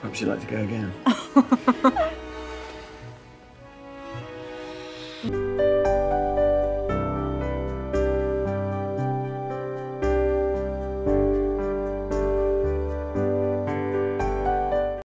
Perhaps you'd like to go again.